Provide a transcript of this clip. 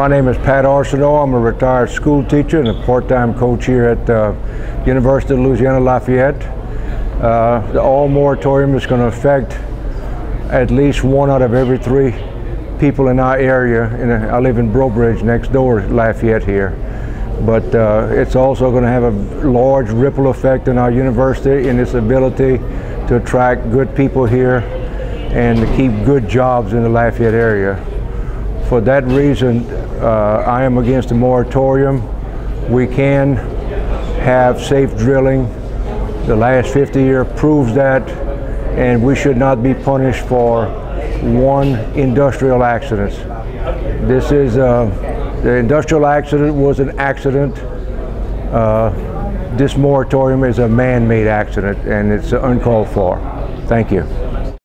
My name is Pat Arsenault. I'm a retired school teacher and a part-time coach here at uh, University of Louisiana Lafayette. Uh, the all moratorium is going to affect at least one out of every three people in our area. In a, I live in Breaux Bridge, next door Lafayette here. But uh, it's also going to have a large ripple effect on our university in its ability to attract good people here and to keep good jobs in the Lafayette area. For that reason, uh, I am against a moratorium. We can have safe drilling. The last 50 years proves that, and we should not be punished for one industrial accident. This is, uh, the industrial accident was an accident. Uh, this moratorium is a man-made accident, and it's uncalled for. Thank you.